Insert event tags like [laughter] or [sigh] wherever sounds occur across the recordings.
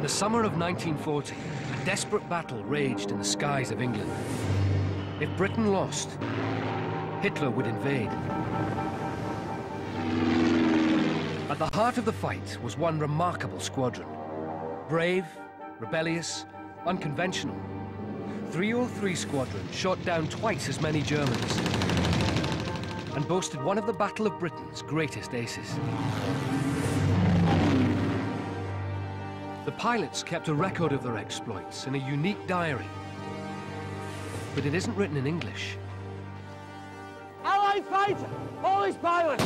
In the summer of 1940, a desperate battle raged in the skies of England. If Britain lost, Hitler would invade. At the heart of the fight was one remarkable squadron. Brave, rebellious, unconventional. 303 Squadron shot down twice as many Germans and boasted one of the Battle of Britain's greatest aces. The pilots kept a record of their exploits in a unique diary, but it isn't written in English. Allied fighter! Polish pilot!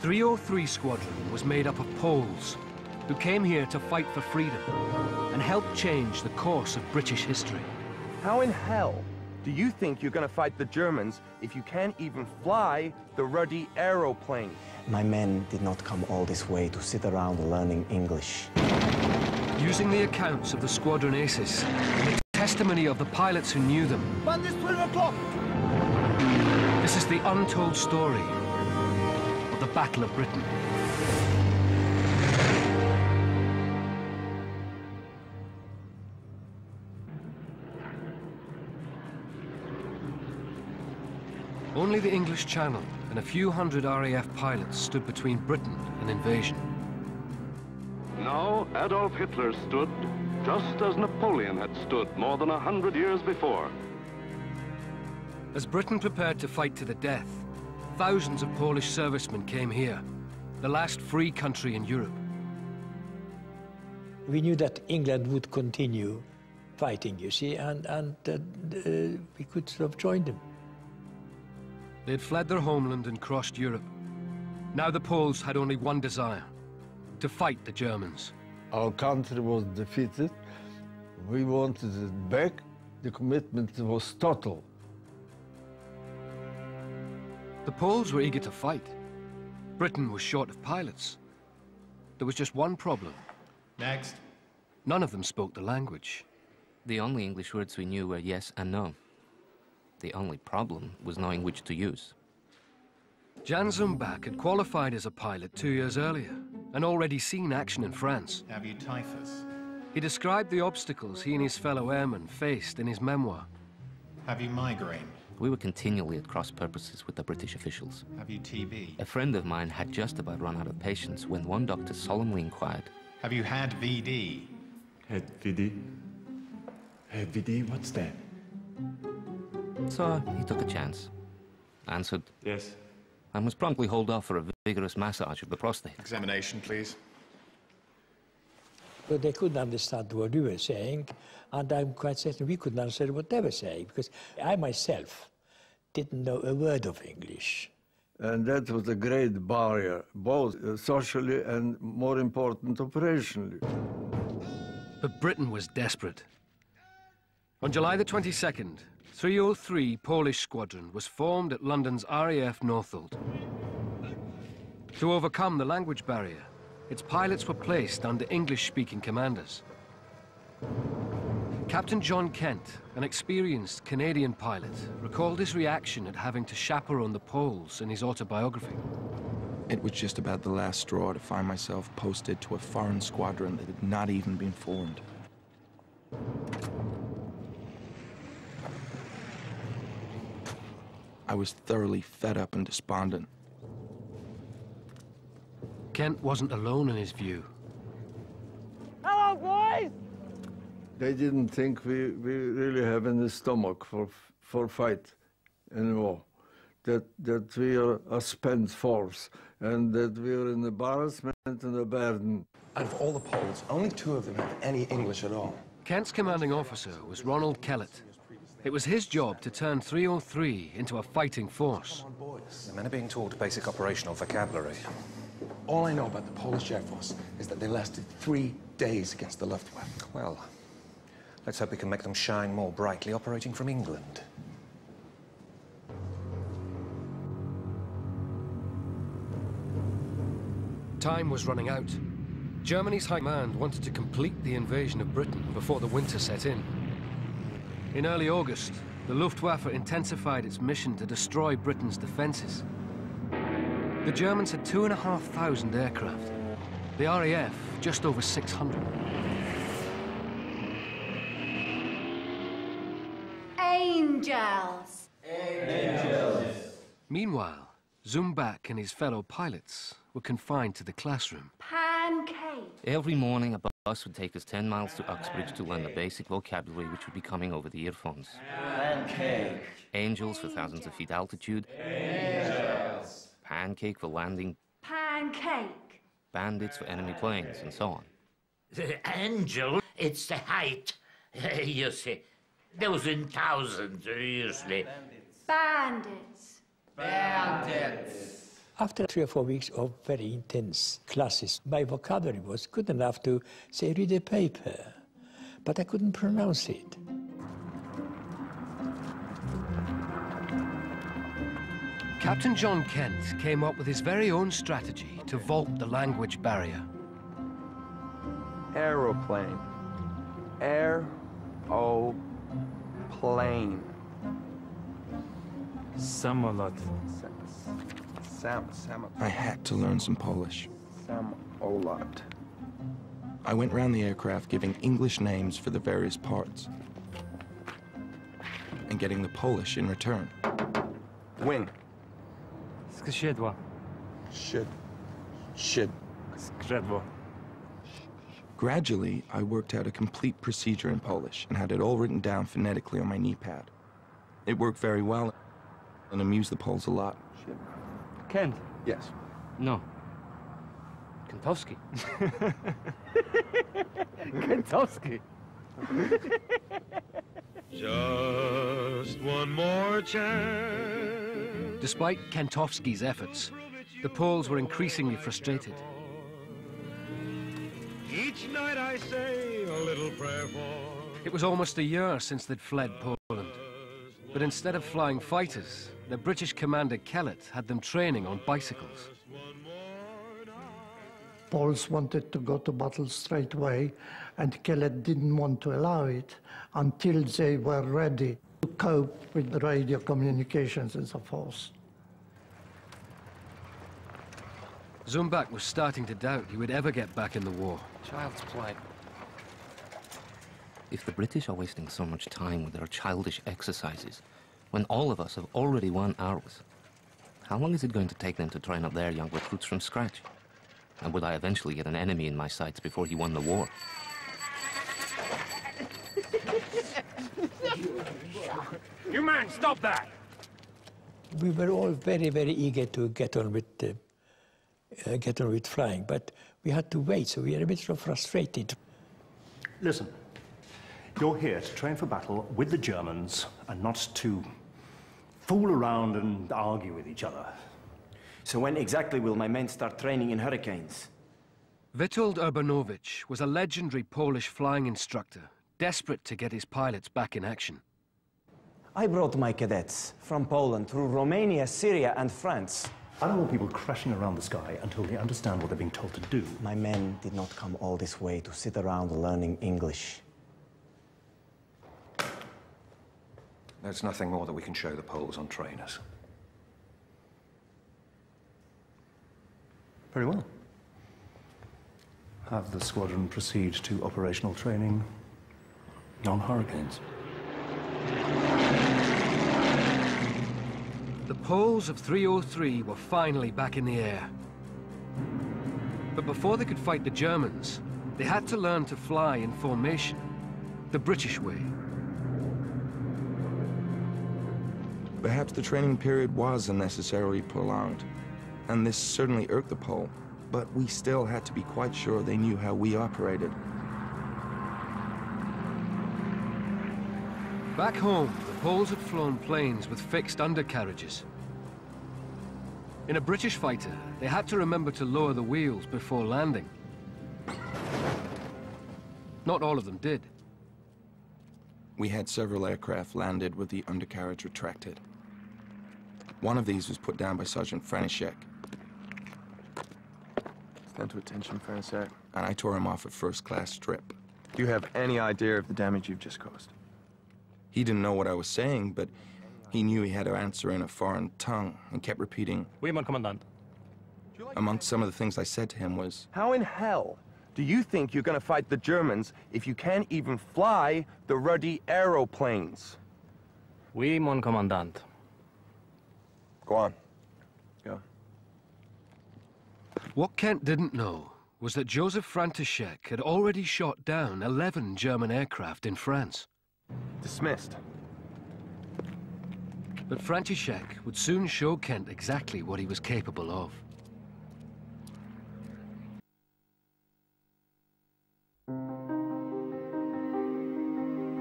303 Squadron was made up of Poles who came here to fight for freedom and help change the course of British history. How in hell do you think you're gonna fight the Germans if you can't even fly the ruddy aeroplane? My men did not come all this way to sit around learning English. Using the accounts of the squadron aces and the testimony of the pilots who knew them. Man, this 12 o'clock! This is the untold story of the Battle of Britain. Only the English Channel and a few hundred RAF pilots stood between Britain and invasion. Now Adolf Hitler stood just as Napoleon had stood more than a hundred years before. As Britain prepared to fight to the death, thousands of Polish servicemen came here, the last free country in Europe. We knew that England would continue fighting, you see, and, and uh, uh, we could sort of join them. They had fled their homeland and crossed Europe. Now the Poles had only one desire, to fight the Germans. Our country was defeated. We wanted it back. The commitment was total. The Poles were eager to fight. Britain was short of pilots. There was just one problem. Next. None of them spoke the language. The only English words we knew were yes and no. The only problem was knowing which to use. Jan Zumbach had qualified as a pilot two years earlier and already seen action in France. Have you typhus? He described the obstacles he and his fellow airmen faced in his memoir. Have you migraine? We were continually at cross purposes with the British officials. Have you TB? A friend of mine had just about run out of patience when one doctor solemnly inquired, Have you had VD? Had VD? Had VD? What's that? So he took a chance. Answered, Yes. and was promptly hauled off for a vigorous massage of the prostate. Examination, please. But they couldn't understand what we were saying, and I'm quite certain we couldn't understand what they were saying, because I myself didn't know a word of English. And that was a great barrier, both uh, socially and, more important, operationally. But Britain was desperate. On July the 22nd, 303 Polish Squadron was formed at London's RAF Northolt. To overcome the language barrier, its pilots were placed under English-speaking commanders. Captain John Kent, an experienced Canadian pilot, recalled his reaction at having to chaperone the Poles in his autobiography. It was just about the last straw to find myself posted to a foreign squadron that had not even been formed. I was thoroughly fed up and despondent. Kent wasn't alone in his view. Hello, boys! They didn't think we, we really have any stomach for, for fight anymore. That, that we are a spent force and that we are an embarrassment and a burden. Out of all the Poles, only two of them have any English at all. Kent's commanding officer was Ronald Kellett. It was his job to turn 303 into a fighting force. The men are being taught basic operational vocabulary. All I know about the Polish Air Force is that they lasted three days against the Luftwaffe. Well, let's hope we can make them shine more brightly operating from England. Time was running out. Germany's high command wanted to complete the invasion of Britain before the winter set in. In early August, the Luftwaffe intensified its mission to destroy Britain's defences. The Germans had two and a half thousand aircraft, The RAF, just over 600. Angels! Angels! Meanwhile, Zumbach and his fellow pilots were confined to the classroom. Pancake! Every morning, a bus would take us 10 miles to Uxbridge to learn the basic vocabulary which would be coming over the earphones. Pancake. Angels for thousands of feet altitude. Angels! Pancake for landing. Pancake! Bandits for enemy planes, and so on. The angel, it's the height. [laughs] you see, those in thousands, usually. Bandits. Bandits! Bandits! After three or four weeks of very intense classes, my vocabulary was good enough to say, read a paper, but I couldn't pronounce it. Captain John Kent came up with his very own strategy to vault the language barrier. Aeroplane. Air, o, plane. Samolot. Sam, sam, I had to learn some Polish. samolot. I went round the aircraft giving English names for the various parts and getting the Polish in return. Wing. Skrzydła. Should. Should. Skrzydło. Gradually, I worked out a complete procedure in Polish and had it all written down phonetically on my knee pad. It worked very well and amused the Poles a lot. Kent. Yes. No. Kentowski. [laughs] Kentowski. [laughs] Just one more chance. Despite Kentowski's efforts, the Poles were increasingly frustrated. Each night I say a little prayer for. It was almost a year since they'd fled Poland. But instead of flying fighters, the British commander Kellett had them training on bicycles. Poles wanted to go to battle straight away, and Kellett didn't want to allow it until they were ready to cope with the radio communications and so forth. Zumbach was starting to doubt he would ever get back in the war. Child's play. If the British are wasting so much time with their childish exercises, when all of us have already won ours, how long is it going to take them to train up their young recruits from scratch? And would I eventually get an enemy in my sights before he won the war? [laughs] You man, stop that! We were all very, very eager to get on with uh, uh, get on with flying, but we had to wait, so we were a bit sort of frustrated. Listen, you're here to train for battle with the Germans and not to fool around and argue with each other. So when exactly will my men start training in hurricanes? Witold Urbanowicz was a legendary Polish flying instructor, desperate to get his pilots back in action. I brought my cadets from Poland through Romania, Syria, and France. I don't want people crashing around the sky until they understand what they're being told to do. My men did not come all this way to sit around learning English. There's nothing more that we can show the Poles on trainers. Very well. Have the squadron proceed to operational training on hurricanes. The Poles of 303 were finally back in the air. But before they could fight the Germans, they had to learn to fly in formation, the British way. Perhaps the training period was unnecessarily prolonged, and this certainly irked the Pole, but we still had to be quite sure they knew how we operated. Back home, the Poles had flown planes with fixed undercarriages. In a British fighter, they had to remember to lower the wheels before landing. Not all of them did. We had several aircraft landed with the undercarriage retracted. One of these was put down by Sergeant František, Stand to attention, Francis. and I tore him off a first class strip. Do you have any idea of the damage you've just caused? He didn't know what I was saying, but he knew he had to answer in a foreign tongue and kept repeating, Oui, mon commandant. Amongst some of the things I said to him was, How in hell do you think you're gonna fight the Germans if you can't even fly the ruddy aeroplanes? Oui, mon commandant. Go on. Go. What Kent didn't know was that Joseph František had already shot down 11 German aircraft in France. Dismissed. But František would soon show Kent exactly what he was capable of.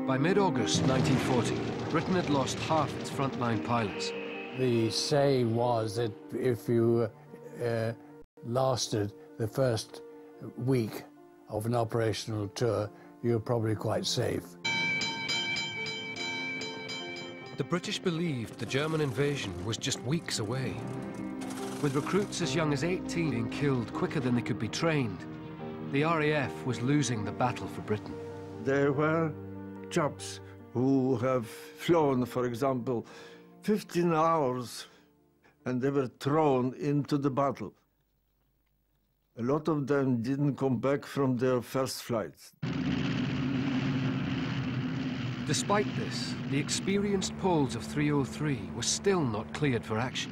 By mid-August 1940, Britain had lost half its frontline pilots. The saying was that if you uh, lasted the first week of an operational tour, you're probably quite safe. The British believed the German invasion was just weeks away. With recruits as young as 18 being killed quicker than they could be trained, the RAF was losing the battle for Britain. There were chaps who have flown, for example, 15 hours and they were thrown into the battle. A lot of them didn't come back from their first flights. Despite this, the experienced Poles of 303 were still not cleared for action.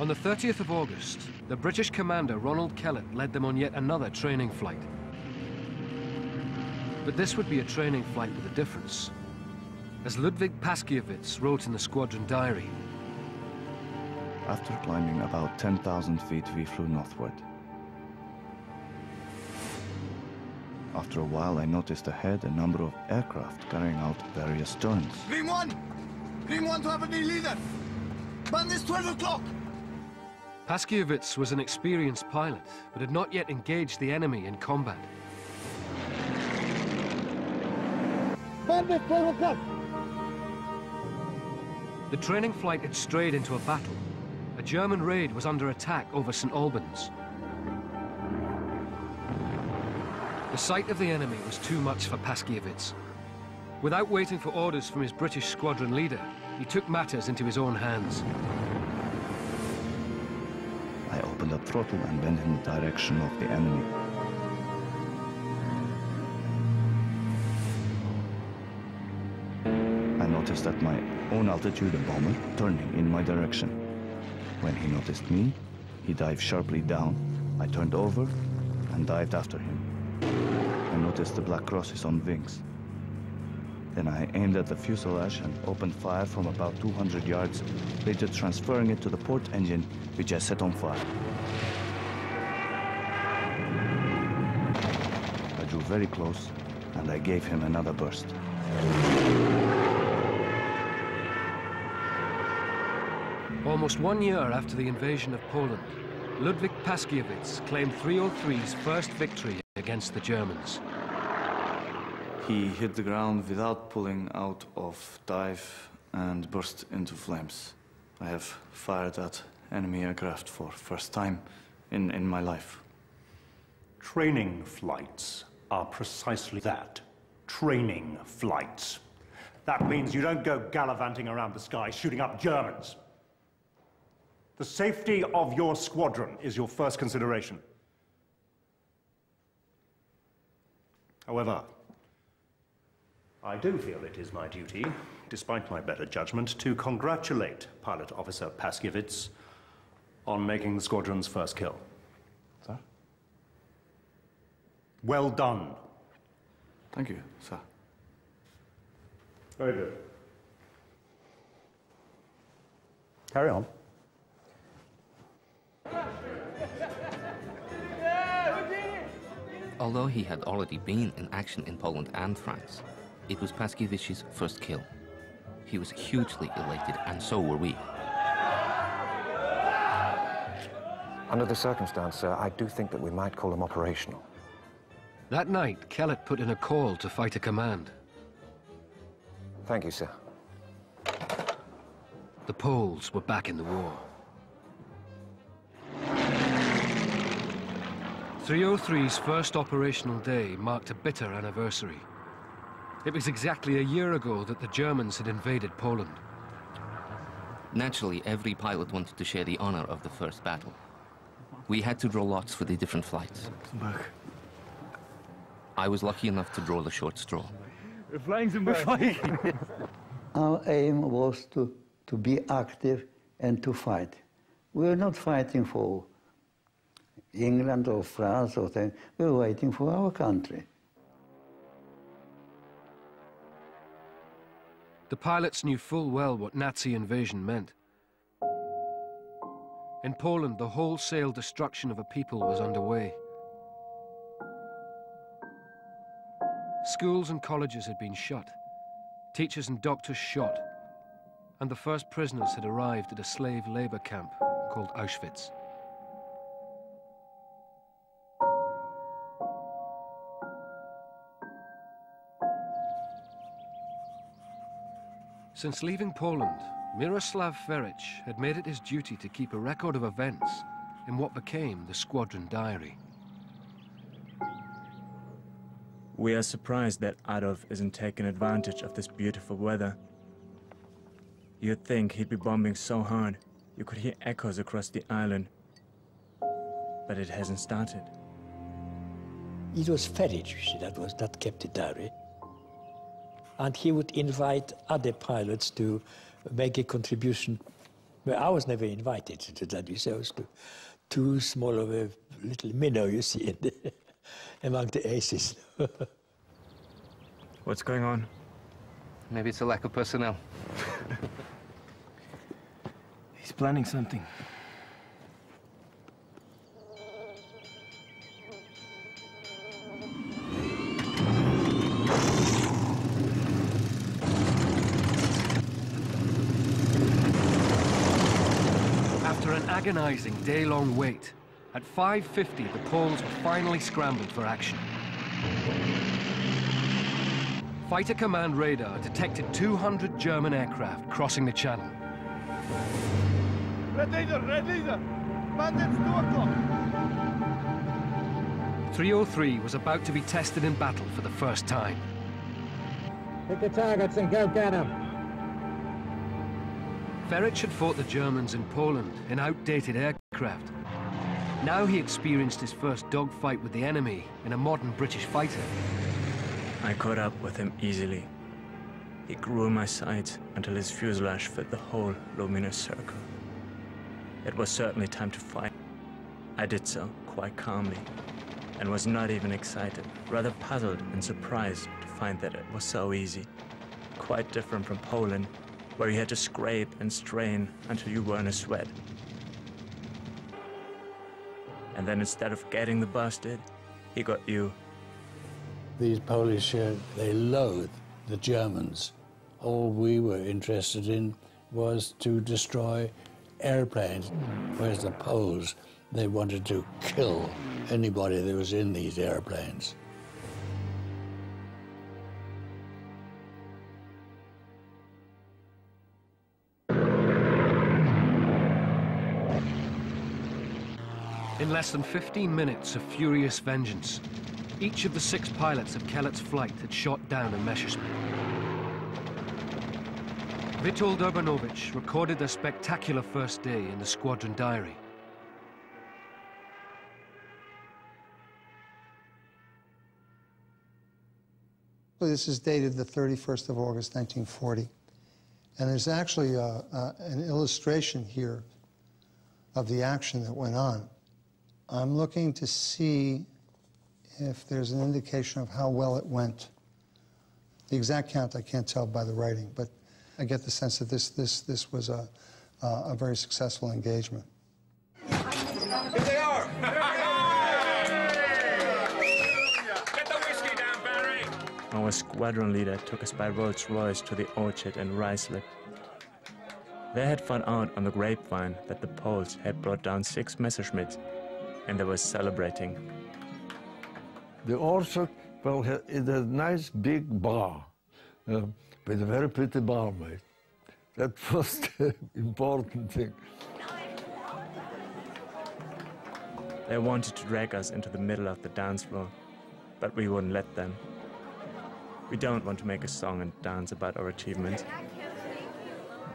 On the 30th of August, the British commander Ronald Kellett led them on yet another training flight. But this would be a training flight with a difference. As Ludwig Paszkiewicz wrote in the squadron diary, After climbing about 10,000 feet, we flew northward. After a while, I noticed ahead a number of aircraft carrying out various turns. Green 1! Green 1 to have a new leader! Man, it's 12 o'clock! Paszkiewicz was an experienced pilot, but had not yet engaged the enemy in combat. Man, it's 12 o'clock! The training flight had strayed into a battle. A German raid was under attack over St. Albans. The sight of the enemy was too much for Paszkiewicz. Without waiting for orders from his British squadron leader, he took matters into his own hands. I opened up throttle and went in the direction of the enemy. I noticed that my own altitude a bomber turning in my direction. When he noticed me, he dived sharply down. I turned over and dived after him. I noticed the black crosses on wings. Then I aimed at the fuselage and opened fire from about 200 yards, later transferring it to the port engine, which I set on fire. I drew very close, and I gave him another burst. Almost one year after the invasion of Poland, Ludwig Paszkiewicz claimed 303's first victory against the Germans. He hit the ground without pulling out of dive and burst into flames. I have fired at enemy aircraft for first time in, in my life. Training flights are precisely that. Training flights. That means you don't go gallivanting around the sky shooting up Germans. The safety of your squadron is your first consideration. However, I do feel it is my duty, despite my better judgment, to congratulate Pilot Officer Paszkiewicz on making the squadron's first kill. Sir? Well done. Thank you, sir. Very good. Carry on. Although he had already been in action in Poland and France, it was Paszkiewicz's first kill. He was hugely elated, and so were we. Under the circumstance, sir, I do think that we might call him operational. That night, Kellett put in a call to fighter command. Thank you, sir. The Poles were back in the war. 303's first operational day marked a bitter anniversary. It was exactly a year ago that the Germans had invaded Poland. Naturally, every pilot wanted to share the honor of the first battle. We had to draw lots for the different flights. I was lucky enough to draw the short straw. We're flying some [laughs] Our aim was to, to be active and to fight. We were not fighting for England or France or thing. We were waiting for our country. The pilots knew full well what Nazi invasion meant. In Poland, the wholesale destruction of a people was underway. Schools and colleges had been shut, teachers and doctors shot, and the first prisoners had arrived at a slave labor camp called Auschwitz. Since leaving Poland, Miroslav Feric had made it his duty to keep a record of events in what became the squadron diary. We are surprised that Adolf isn't taking advantage of this beautiful weather. You'd think he'd be bombing so hard you could hear echoes across the island. But it hasn't started. It was Feric, you see, that was that kept the diary and he would invite other pilots to make a contribution. Well, I was never invited to that. You I was too, too small of a little minnow, you see, the, [laughs] among the aces. [laughs] What's going on? Maybe it's a lack of personnel. [laughs] He's planning something. Agonizing day-long wait, at 5.50 the Poles were finally scrambled for action. Fighter Command radar detected 200 German aircraft crossing the channel. Red leader, red leader! Bandits, 2 o'clock! 303 was about to be tested in battle for the first time. Pick the targets and go get them. Feric had fought the Germans in Poland in outdated aircraft. Now he experienced his first dogfight with the enemy in a modern British fighter. I caught up with him easily. He grew in my sights until his fuselage fit the whole luminous circle. It was certainly time to fight. I did so quite calmly and was not even excited, rather puzzled and surprised to find that it was so easy. Quite different from Poland, where you had to scrape and strain until you were in a sweat. And then instead of getting the busted, he got you. These Polish, uh, they loathed the Germans. All we were interested in was to destroy airplanes, whereas the Poles, they wanted to kill anybody that was in these airplanes. In less than 15 minutes of furious vengeance, each of the six pilots of Kellett's flight had shot down a Messerschmitt. Witold Urbanowicz recorded their spectacular first day in the squadron diary. This is dated the 31st of August, 1940. And there's actually a, a, an illustration here of the action that went on. I'm looking to see if there's an indication of how well it went. The exact count I can't tell by the writing, but I get the sense that this, this, this was a, uh, a very successful engagement. Here they are! Get the whiskey down, Barry! Our squadron leader took us by Rolls Royce to the orchard in Ruislip. They had found out on the grapevine that the Poles had brought down six Messerschmitts and they were celebrating. The orchard, well, it had a nice big bar uh, with a very pretty barmaid. That [laughs] was the important thing. They wanted to drag us into the middle of the dance floor, but we wouldn't let them. We don't want to make a song and dance about our achievements.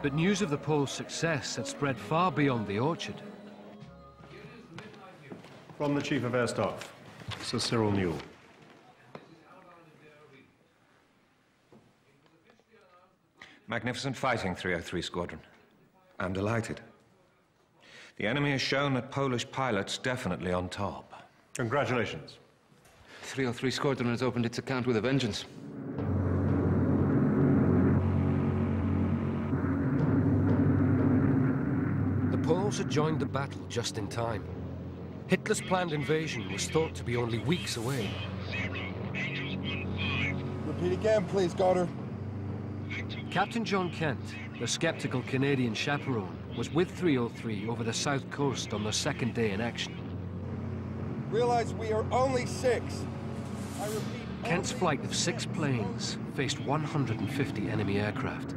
But news of the Poles' success had spread far beyond the orchard. From the Chief of Air Staff, Sir Cyril Newall. Magnificent fighting, 303 Squadron. I'm delighted. The enemy has shown that Polish pilots definitely on top. Congratulations. 303 Squadron has opened its account with a vengeance. The Poles had joined the battle just in time. Hitler's planned invasion was thought to be only weeks away. Repeat again, please, Goddard. Captain John Kent, the skeptical Canadian chaperone, was with 303 over the south coast on their second day in action. Realize we are only six. I repeat, Kent's flight of six planes faced 150 enemy aircraft.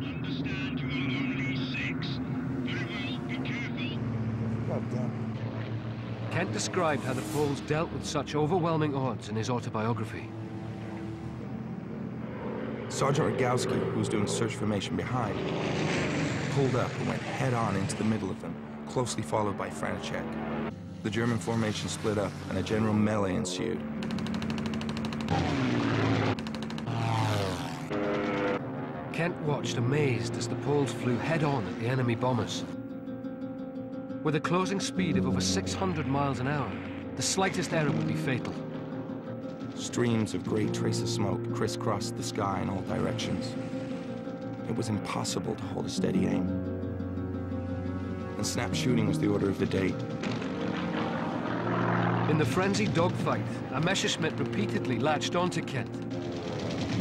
God damn Kent described how the Poles dealt with such overwhelming odds in his autobiography. Sergeant Rogowski, who was doing search formation behind, pulled up and went head-on into the middle of them, closely followed by František. The German formation split up, and a general melee ensued. Kent watched amazed as the Poles flew head-on at the enemy bombers. With a closing speed of over 600 miles an hour, the slightest error would be fatal. Streams of great trace of smoke crisscrossed the sky in all directions. It was impossible to hold a steady aim. And snap shooting was the order of the day. In the frenzied dogfight, a Messerschmitt repeatedly latched onto Kent.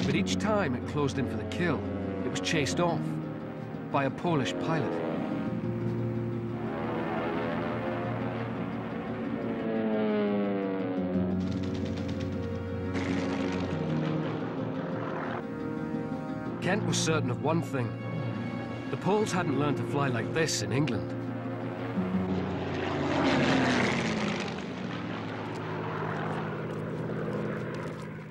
But each time it closed in for the kill, it was chased off by a Polish pilot. Kent was certain of one thing. The Poles hadn't learned to fly like this in England.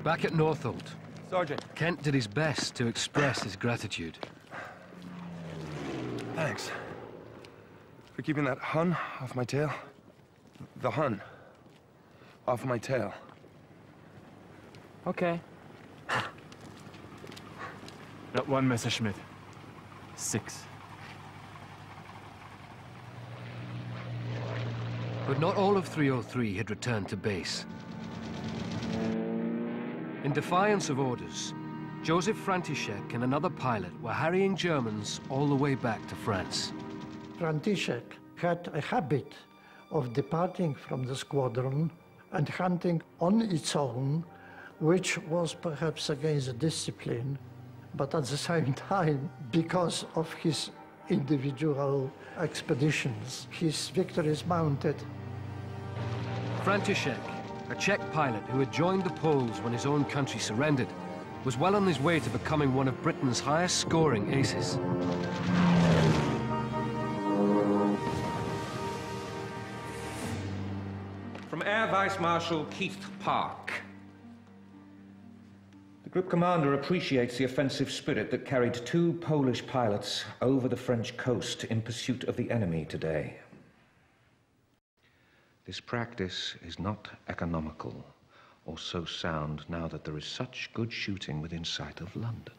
Back at Northolt, Sergeant. Kent did his best to express his gratitude. Thanks. For keeping that Hun off my tail. The Hun. Off my tail. Okay. Not one Messerschmitt. Six. But not all of 303 had returned to base. In defiance of orders, Joseph František and another pilot were harrying Germans all the way back to France. František had a habit of departing from the squadron and hunting on its own, which was perhaps against the discipline, but at the same time, because of his individual expeditions, his victories mounted. František, a Czech pilot who had joined the Poles when his own country surrendered, was well on his way to becoming one of Britain's highest scoring aces. From Air Vice Marshal Keith Park. The group commander appreciates the offensive spirit that carried two Polish pilots over the French coast in pursuit of the enemy today. This practice is not economical or so sound now that there is such good shooting within sight of London.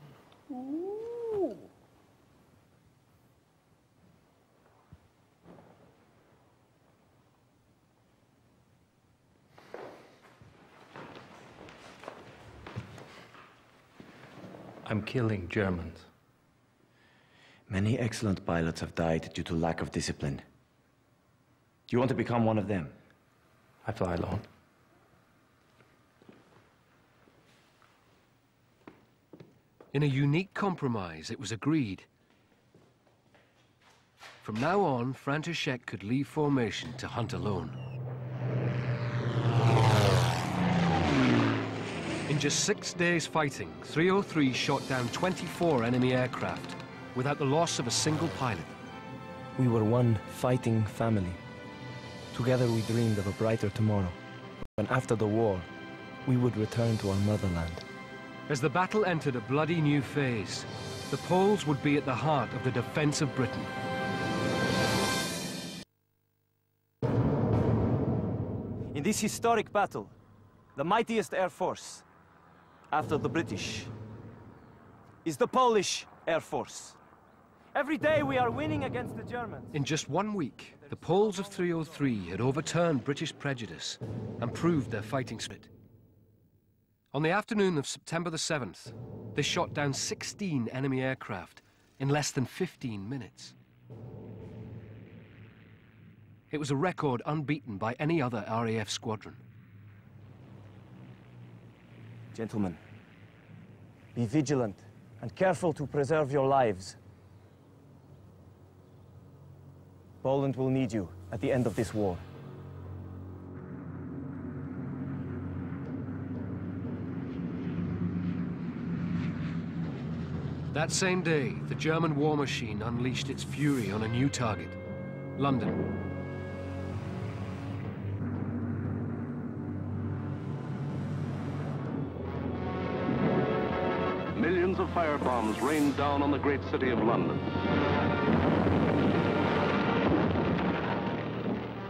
I'm killing Germans. Many excellent pilots have died due to lack of discipline. Do you want to become one of them? I fly alone. In a unique compromise, it was agreed. From now on, František could leave formation to hunt alone. In just six days fighting, 303 shot down 24 enemy aircraft without the loss of a single pilot. We were one fighting family. Together we dreamed of a brighter tomorrow, when after the war, we would return to our motherland. As the battle entered a bloody new phase, the Poles would be at the heart of the defense of Britain. In this historic battle, the mightiest air force, after the British, is the Polish Air Force. Every day we are winning against the Germans. In just one week, the Poles of 303 had overturned British prejudice and proved their fighting spirit. On the afternoon of September the 7th, they shot down 16 enemy aircraft in less than 15 minutes. It was a record unbeaten by any other RAF squadron. Gentlemen, be vigilant and careful to preserve your lives. Poland will need you at the end of this war. That same day, the German war machine unleashed its fury on a new target, London. Firebombs rained down on the great city of London.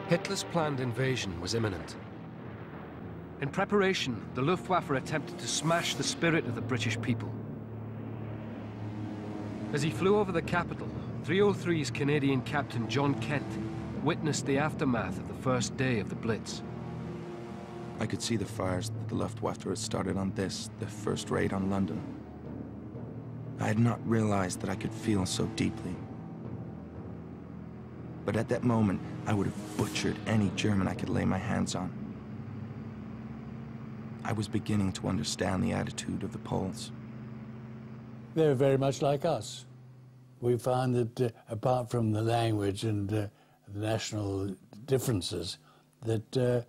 Hitler's planned invasion was imminent. In preparation, the Luftwaffe attempted to smash the spirit of the British people. As he flew over the capital, 303's Canadian captain John Kent witnessed the aftermath of the first day of the Blitz. I could see the fires that the Luftwaffe had started on this, the first raid on London. I had not realized that I could feel so deeply. But at that moment, I would have butchered any German I could lay my hands on. I was beginning to understand the attitude of the Poles. They're very much like us. We find that uh, apart from the language and uh, the national differences, that uh,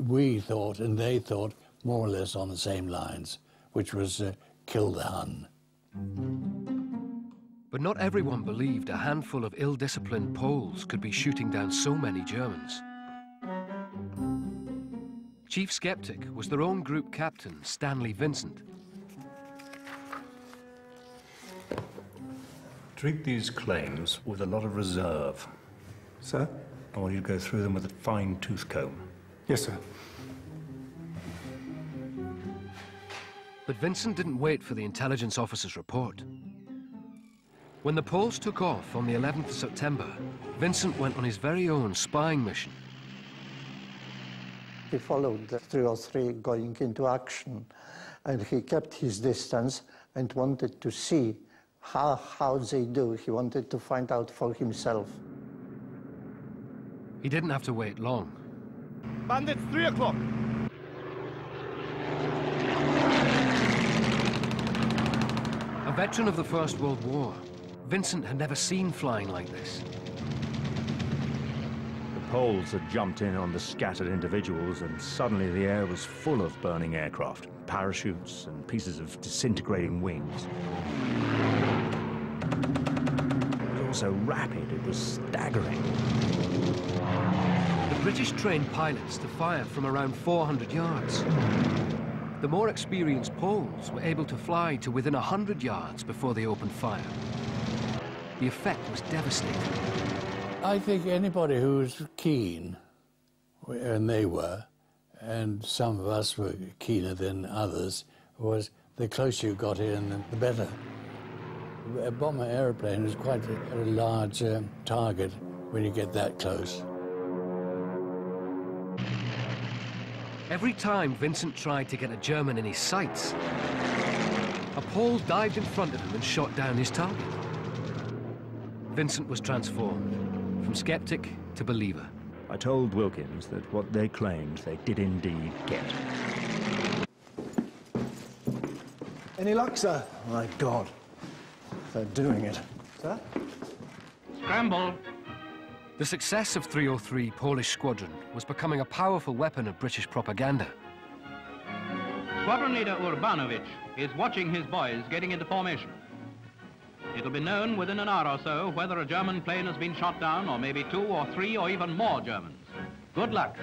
we thought and they thought more or less on the same lines, which was uh, kill the Hun. But not everyone believed a handful of ill-disciplined Poles could be shooting down so many Germans. Chief skeptic was their own group captain, Stanley Vincent. Treat these claims with a lot of reserve. Sir? I want you to go through them with a fine tooth comb. Yes, sir. But Vincent didn't wait for the intelligence officer's report. When the Poles took off on the 11th of September, Vincent went on his very own spying mission. He followed the 303 going into action, and he kept his distance and wanted to see how, how they do. He wanted to find out for himself. He didn't have to wait long. Bandits, 3 o'clock. A veteran of the First World War, Vincent had never seen flying like this. The Poles had jumped in on the scattered individuals, and suddenly the air was full of burning aircraft, parachutes, and pieces of disintegrating wings. It was all so rapid, it was staggering. The British trained pilots to fire from around 400 yards. The more experienced Poles were able to fly to within 100 yards before they opened fire. The effect was devastating. I think anybody who was keen, and they were, and some of us were keener than others, was the closer you got in, the better. A bomber aeroplane is quite a, a large um, target when you get that close. Every time Vincent tried to get a German in his sights, a Pole dived in front of him and shot down his target. Vincent was transformed, from skeptic to believer. I told Wilkins that what they claimed they did indeed get. Any luck, sir? My God. They're doing it. Sir? Scramble! The success of 303 Polish Squadron was becoming a powerful weapon of British propaganda. Squadron leader Urbanowicz is watching his boys getting into formation. It'll be known within an hour or so whether a German plane has been shot down or maybe two or three or even more Germans. Good luck.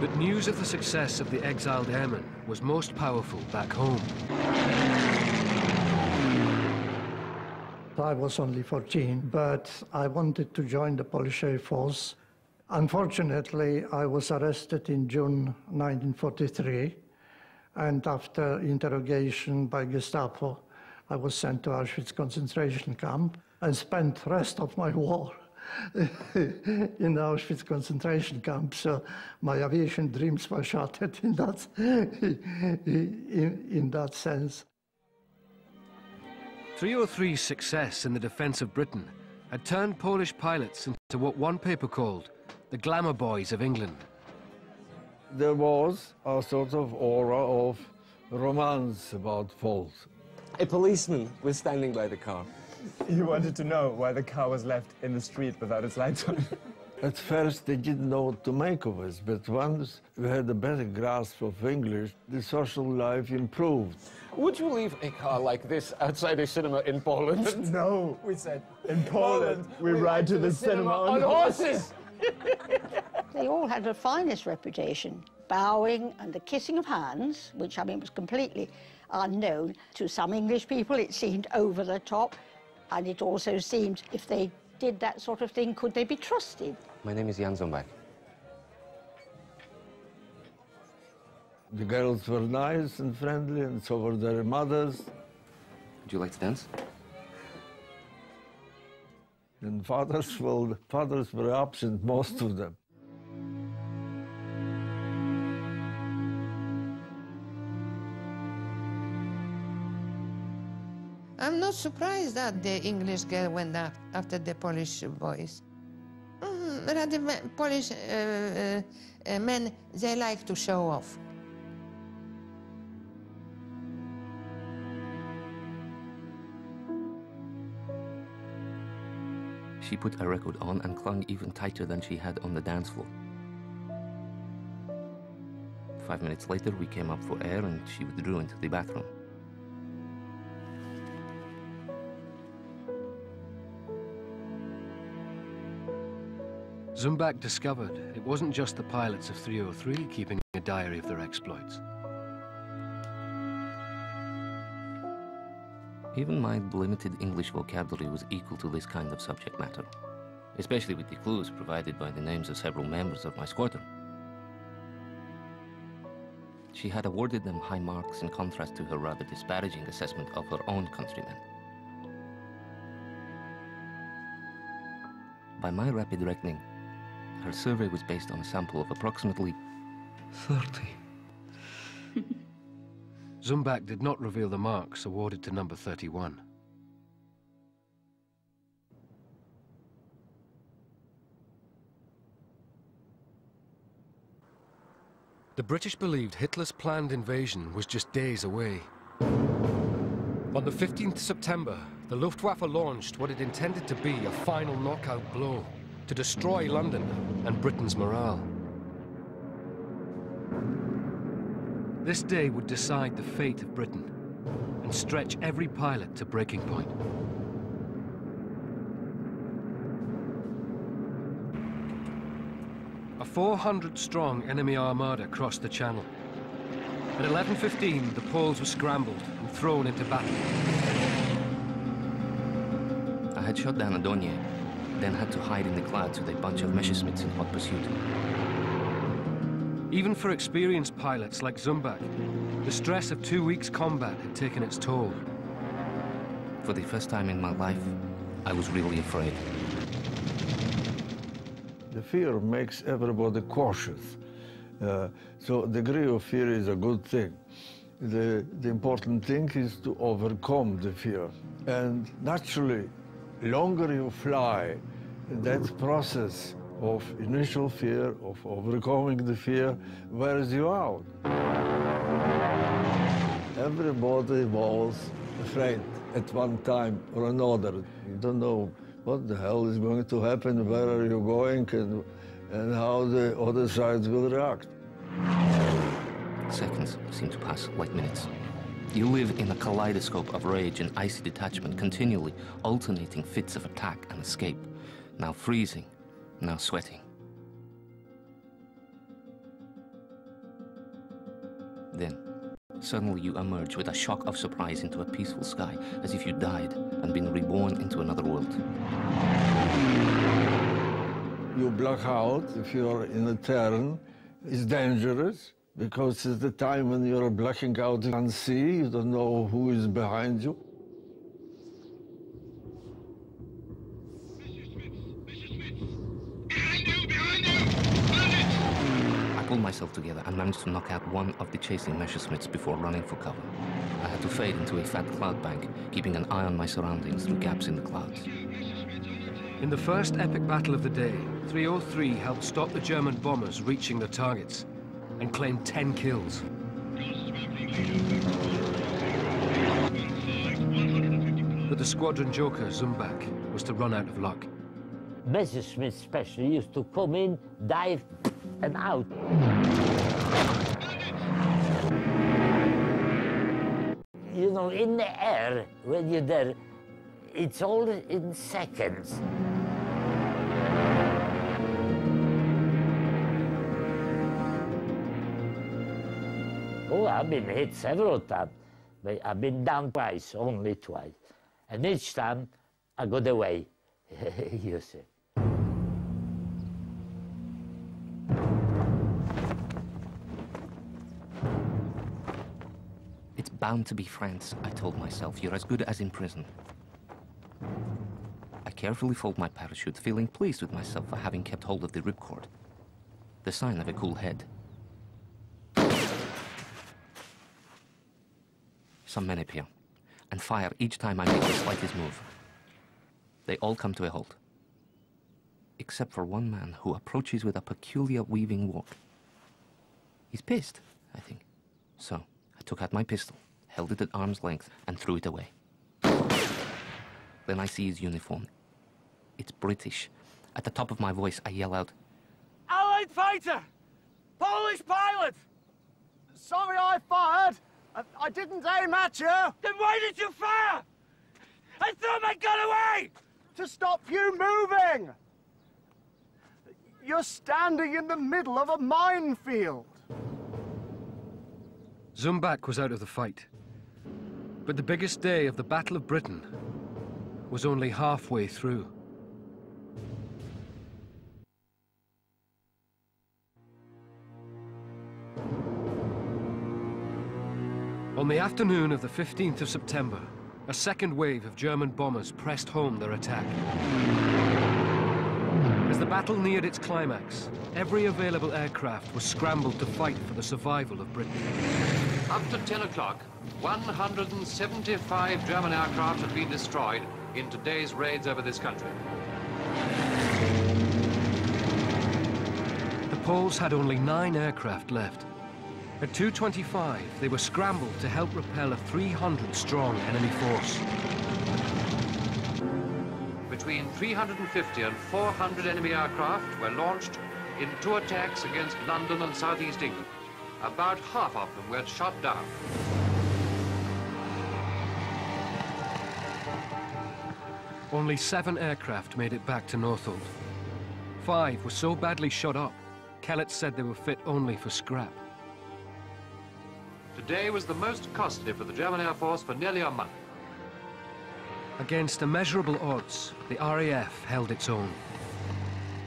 But news of the success of the exiled airmen was most powerful back home. I was only 14, but I wanted to join the Polish Air Force. Unfortunately, I was arrested in June 1943, and after interrogation by Gestapo, I was sent to Auschwitz concentration camp and spent the rest of my war [laughs] in the Auschwitz concentration camp. So my aviation dreams were shattered in that, [laughs] in, in that sense. 303's success in the defense of Britain had turned Polish pilots into what one paper called the glamour boys of England. There was a sort of aura of romance about Poles. A policeman was standing by the car. He wanted to know why the car was left in the street without its lights on. [laughs] At first, they didn't know what to make of us, but once we had a better grasp of English, the social life improved. Would you leave a car like this outside a cinema in Poland? [laughs] no, we said, in Poland, we, we ride to the, the cinema, cinema, on horses. [laughs] they all had the finest reputation. Bowing and the kissing of hands, which I mean was completely unknown. To some English people, it seemed over the top. And it also seemed if they did that sort of thing, could they be trusted? My name is Jan Zumbach. The girls were nice and friendly, and so were their mothers. Would you like to dance? And fathers, well, fathers were absent, most of them. I'm not surprised that the English girl went after the Polish boys. Mm, rather, Polish uh, uh, uh, men, they like to show off. She put a record on and clung even tighter than she had on the dance floor. Five minutes later, we came up for air and she withdrew into the bathroom. Zumbach discovered it wasn't just the pilots of 303 keeping a diary of their exploits. Even my limited English vocabulary was equal to this kind of subject matter, especially with the clues provided by the names of several members of my squadron. She had awarded them high marks in contrast to her rather disparaging assessment of her own countrymen. By my rapid reckoning, her survey was based on a sample of approximately 30. [laughs] Zumbach did not reveal the marks awarded to number 31. The British believed Hitler's planned invasion was just days away. On the 15th September, the Luftwaffe launched what it intended to be a final knockout blow to destroy London and Britain's morale. This day would decide the fate of Britain and stretch every pilot to breaking point. A 400-strong enemy armada crossed the channel. At 11.15, the Poles were scrambled and thrown into battle. I had shot down a Dornier, then had to hide in the clouds with a bunch of Messerschmitts in hot pursuit. Even for experienced pilots like Zumbach, the stress of two weeks' combat had taken its toll. For the first time in my life, I was really afraid. The fear makes everybody cautious. Uh, so degree of fear is a good thing. The, the important thing is to overcome the fear. And naturally, longer you fly, that process of initial fear, of overcoming the fear, wears you out. Everybody was afraid at one time or another. You don't know what the hell is going to happen, where are you going, and, and how the other sides will react. Seconds seem to pass like minutes. You live in a kaleidoscope of rage and icy detachment, continually alternating fits of attack and escape, now freezing, now sweating. Then, suddenly you emerge with a shock of surprise into a peaceful sky, as if you died and been reborn into another world. You black out if you're in a turn. It's dangerous because it's the time when you're blacking out you can't see, you don't know who is behind you. I pulled myself together and managed to knock out one of the chasing Messerschmitts before running for cover. I had to fade into a fat cloud bank, keeping an eye on my surroundings through gaps in the clouds. In the first epic battle of the day, 303 helped stop the German bombers reaching their targets and claimed 10 kills. But the squadron joker, Zumbach, was to run out of luck. Messerschmitt special used to come in, dive, and out. You know, in the air, when you're there, it's all in seconds. I've been hit several times, but I've been down twice, only twice. And each time, I got away, [laughs] you see. It's bound to be France, I told myself. You're as good as in prison. I carefully fold my parachute, feeling pleased with myself for having kept hold of the ripcord. The sign of a cool head. Some men appear, and fire each time I make the slightest move. They all come to a halt. Except for one man who approaches with a peculiar weaving walk. He's pissed, I think. So, I took out my pistol, held it at arm's length, and threw it away. Then I see his uniform. It's British. At the top of my voice, I yell out, Allied fighter! Polish pilot! Sorry I fired. I, I didn't aim at you. Then why did you fire? I threw my gun away! To stop you moving! You're standing in the middle of a minefield. Zumbach was out of the fight. But the biggest day of the Battle of Britain was only halfway through. On the afternoon of the 15th of September, a second wave of German bombers pressed home their attack. As the battle neared its climax, every available aircraft was scrambled to fight for the survival of Britain. Up to 10 o'clock, 175 German aircraft had been destroyed in today's raids over this country. The Poles had only nine aircraft left. At 2.25, they were scrambled to help repel a 300-strong enemy force. Between 350 and 400 enemy aircraft were launched in two attacks against London and southeast England. About half of them were shot down. Only seven aircraft made it back to Northolt. Five were so badly shot up, Kellett said they were fit only for scrap. Today was the most costly for the German Air Force for nearly a month. Against immeasurable odds, the RAF held its own.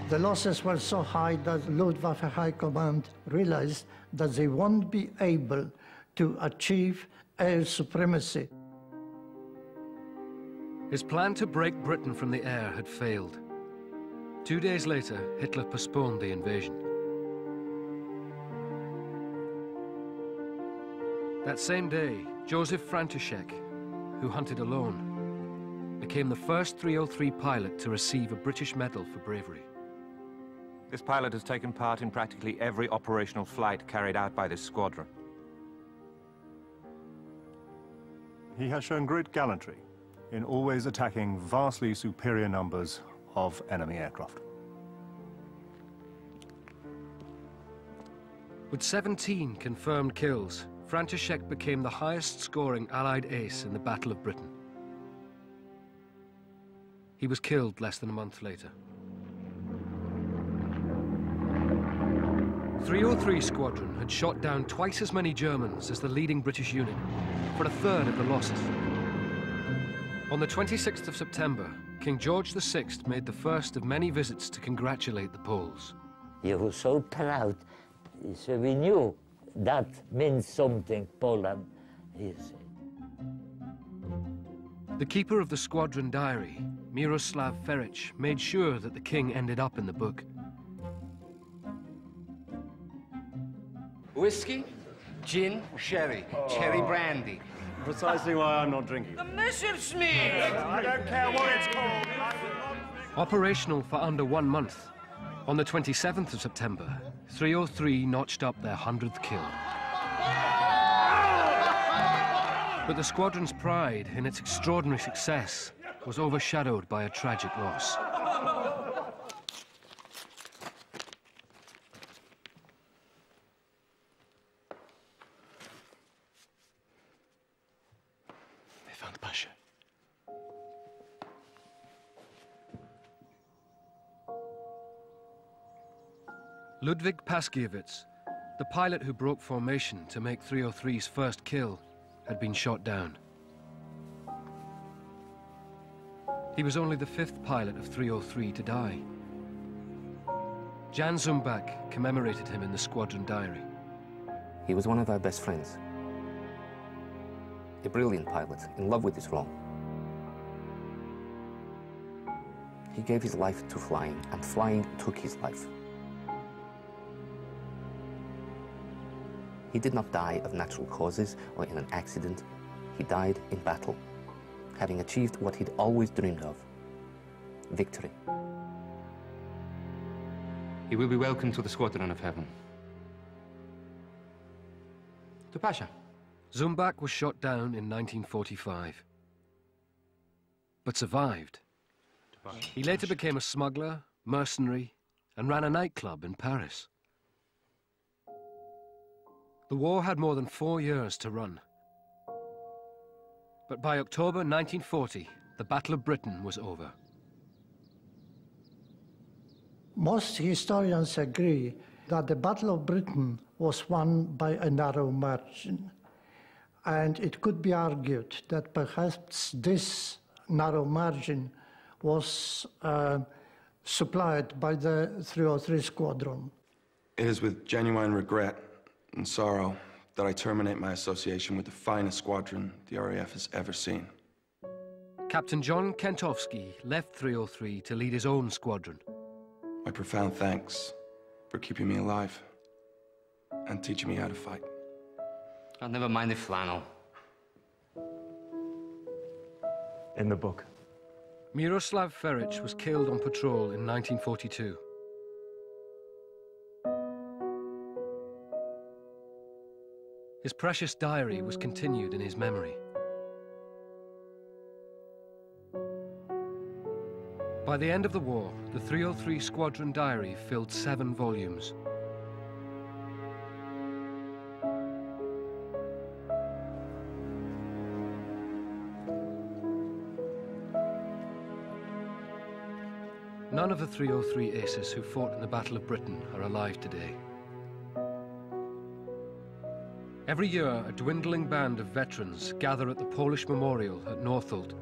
The losses were so high that Luftwaffe High Command realized that they won't be able to achieve air supremacy. His plan to break Britain from the air had failed. Two days later, Hitler postponed the invasion. That same day, Joseph František, who hunted alone, became the first 303 pilot to receive a British medal for bravery. This pilot has taken part in practically every operational flight carried out by this squadron. He has shown great gallantry in always attacking vastly superior numbers of enemy aircraft. With 17 confirmed kills, František became the highest-scoring Allied ace in the Battle of Britain. He was killed less than a month later. 303 Squadron had shot down twice as many Germans as the leading British unit, for a third of the losses. On the 26th of September, King George VI made the first of many visits to congratulate the Poles. He was so proud. So we knew that means something, Poland. He said. The keeper of the squadron diary, Miroslav Feric, made sure that the king ended up in the book. Whiskey, gin, sherry, cherry oh. brandy. Precisely why I'm not drinking. The Messerschmitt! I don't care what it's called. Operational for under one month, on the 27th of September, 303 notched up their 100th kill. But the squadron's pride in its extraordinary success was overshadowed by a tragic loss. Ludwig Paszkiewicz, the pilot who broke formation to make 303's first kill, had been shot down. He was only the fifth pilot of 303 to die. Jan Zumbach commemorated him in the squadron diary. He was one of our best friends. A brilliant pilot, in love with his role. He gave his life to flying, and flying took his life. He did not die of natural causes or in an accident. He died in battle, having achieved what he'd always dreamed of victory. He will be welcome to the Squadron of Heaven. To Pasha. Zumbach was shot down in 1945, but survived. He later became a smuggler, mercenary, and ran a nightclub in Paris. The war had more than four years to run. But by October 1940, the Battle of Britain was over. Most historians agree that the Battle of Britain was won by a narrow margin. And it could be argued that perhaps this narrow margin was uh, supplied by the 303 Squadron. It is with genuine regret and sorrow that I terminate my association with the finest squadron the RAF has ever seen. Captain John Kentowski left 303 to lead his own squadron. My profound thanks for keeping me alive and teaching me how to fight. I'll never mind the flannel. In the book. Miroslav Feric was killed on patrol in 1942. His precious diary was continued in his memory. By the end of the war, the 303 Squadron Diary filled seven volumes. None of the 303 aces who fought in the Battle of Britain are alive today. Every year, a dwindling band of veterans gather at the Polish Memorial at Northolt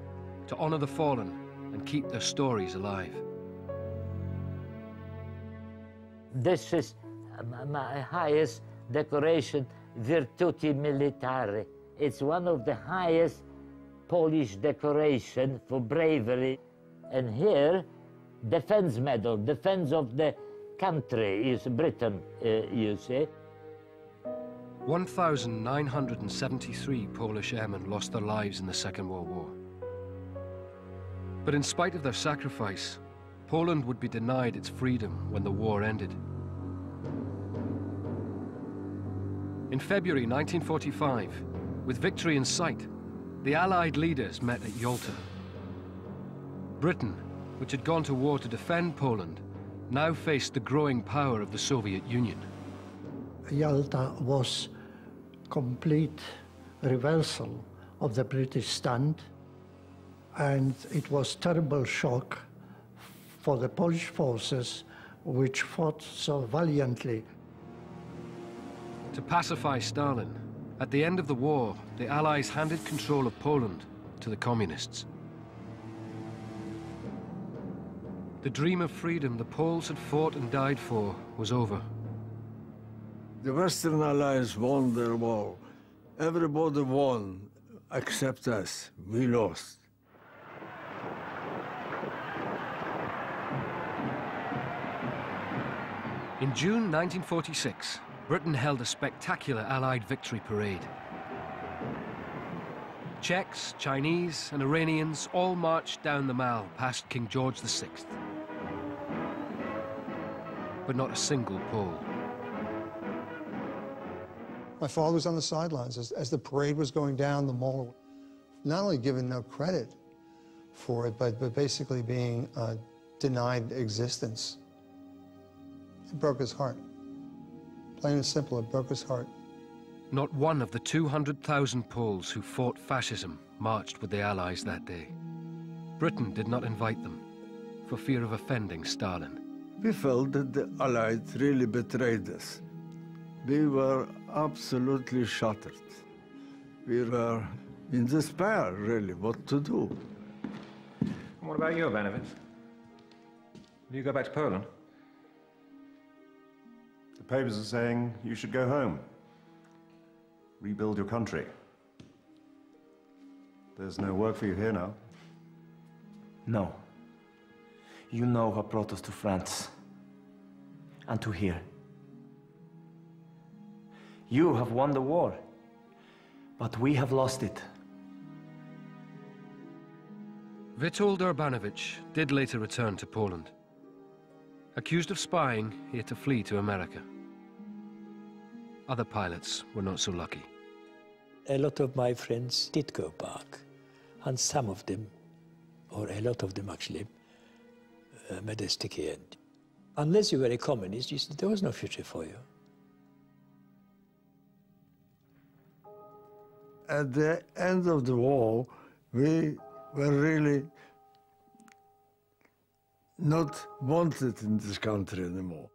to honor the fallen and keep their stories alive. This is my highest decoration, Virtuti Militari. It's one of the highest Polish decoration for bravery. And here, defense medal, defense of the country is Britain, uh, you see. 1,973 Polish airmen lost their lives in the Second World War. But in spite of their sacrifice, Poland would be denied its freedom when the war ended. In February 1945, with victory in sight, the Allied leaders met at Yalta. Britain, which had gone to war to defend Poland, now faced the growing power of the Soviet Union. Yalta was complete reversal of the British stand, and it was terrible shock for the Polish forces which fought so valiantly. To pacify Stalin, at the end of the war, the Allies handed control of Poland to the Communists. The dream of freedom the Poles had fought and died for was over. The Western Allies won their war. Everybody won, except us. We lost. In June 1946, Britain held a spectacular Allied victory parade. Czechs, Chinese, and Iranians all marched down the Mall past King George VI. But not a single Pole. My father was on the sidelines as, as the parade was going down the mall, not only given no credit for it, but, but basically being uh, denied existence. It broke his heart. Plain and simple, it broke his heart. Not one of the 200,000 Poles who fought fascism marched with the Allies that day. Britain did not invite them, for fear of offending Stalin. We felt that the Allies really betrayed us. We were absolutely shattered. We were in despair, really, what to do. And what about you, Ivanovich? Will you go back to Poland? The papers are saying you should go home. Rebuild your country. There's no work for you here now. No. You know what brought us to France. And to here. You have won the war. But we have lost it. Witold Urbanowicz did later return to Poland. Accused of spying, he had to flee to America. Other pilots were not so lucky. A lot of my friends did go back, and some of them, or a lot of them actually, uh, made a sticky end. Unless you were a communist, you, there was no future for you. At the end of the war, we were really not wanted in this country anymore.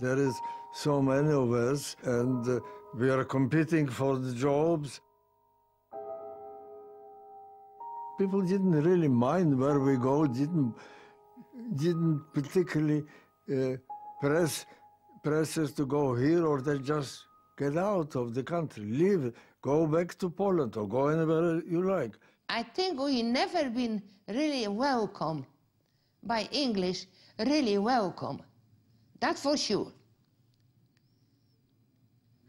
There is so many of us, and uh, we are competing for the jobs. People didn't really mind where we go, didn't, didn't particularly uh, press, press us to go here, or they just get out of the country, leave, go back to Poland, or go anywhere you like. I think we never been really welcome by English, really welcome. That's for sure.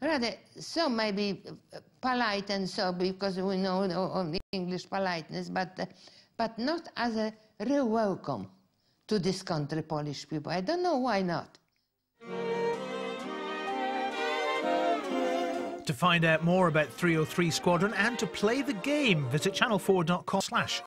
Rather, some may be uh, polite and so because we know only English politeness, but, uh, but not as a real welcome to this country, Polish people. I don't know why not. To find out more about 303 Squadron and to play the game, visit channel4.com slash